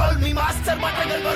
call me master, but I never